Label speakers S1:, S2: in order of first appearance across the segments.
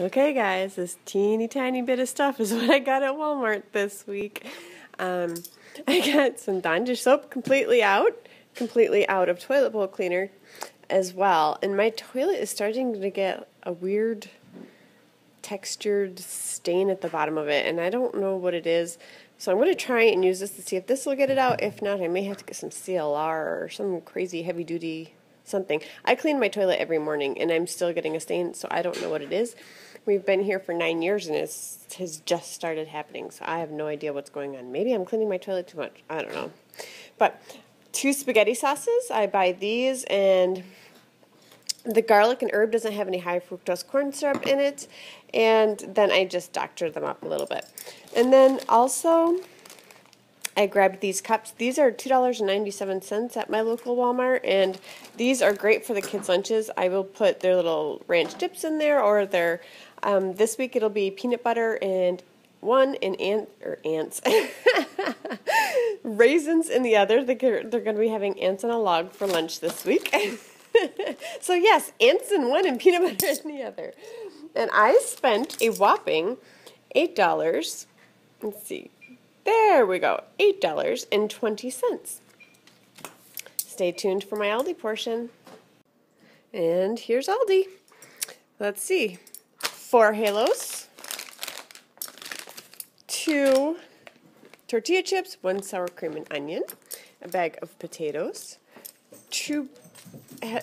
S1: Okay, guys, this teeny tiny bit of stuff is what I got at Walmart this week. Um, I got some Dawn dish soap completely out, completely out of toilet bowl cleaner as well. And my toilet is starting to get a weird textured stain at the bottom of it, and I don't know what it is. So I'm going to try and use this to see if this will get it out. If not, I may have to get some CLR or some crazy heavy duty something. I clean my toilet every morning and I'm still getting a stain, so I don't know what it is. We've been here for nine years and it has just started happening, so I have no idea what's going on. Maybe I'm cleaning my toilet too much. I don't know. But two spaghetti sauces. I buy these and the garlic and herb doesn't have any high fructose corn syrup in it. And then I just doctor them up a little bit. And then also I grabbed these cups. These are $2.97 at my local Walmart, and these are great for the kids' lunches. I will put their little ranch dips in there, or their, um, this week it'll be peanut butter and one and ant, or ants, raisins in the other. They're, they're going to be having ants on a log for lunch this week. so yes, ants in one and peanut butter in the other. And I spent a whopping $8. Let's see, there we go, $8.20. Stay tuned for my Aldi portion. And here's Aldi. Let's see. Four halos, two tortilla chips, one sour cream and onion, a bag of potatoes, two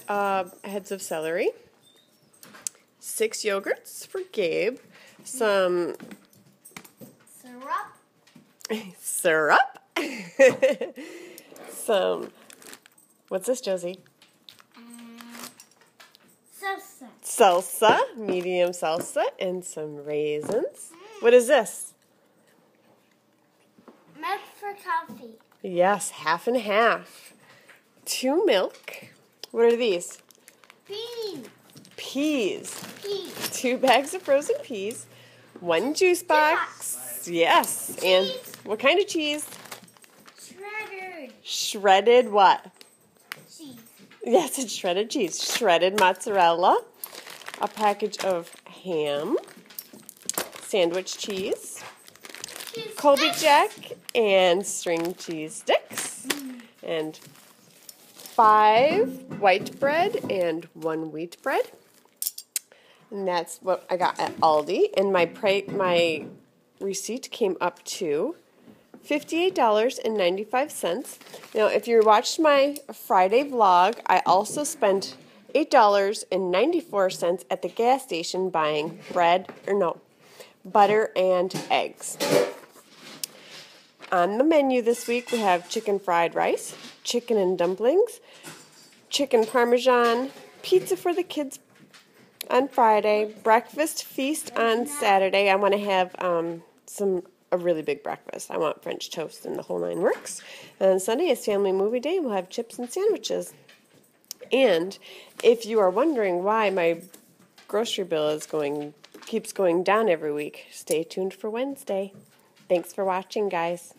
S1: uh, heads of celery, six yogurts for Gabe, some syrup, some, what's this, Josie?
S2: salsa.
S1: Salsa, medium salsa, and some raisins. What is this?
S2: Milk for coffee.
S1: Yes, half and half. Two milk. What are these?
S2: Beans.
S1: Peas.
S2: Peas.
S1: Two bags of frozen peas. One juice box. Yes. And
S2: Cheese.
S1: What kind of cheese?
S2: Shredded
S1: Shredded what?
S2: cheese.
S1: Yes, it's shredded cheese. Shredded mozzarella. A package of ham. Sandwich cheese.
S2: Cheese
S1: Colby
S2: sticks.
S1: Jack and string cheese sticks. And five white bread and one wheat bread. And that's what I got at Aldi. And my my receipt came up to $58.95. Now, if you watched my Friday vlog, I also spent $8.94 at the gas station buying bread, or no, butter and eggs. On the menu this week, we have chicken fried rice, chicken and dumplings, chicken parmesan, pizza for the kids on Friday, breakfast feast on Saturday. I want to have um, some a really big breakfast. I want French toast and the whole nine works. And Sunday is family movie day. We'll have chips and sandwiches. And if you are wondering why my grocery bill is going keeps going down every week, stay tuned for Wednesday. Thanks for watching, guys.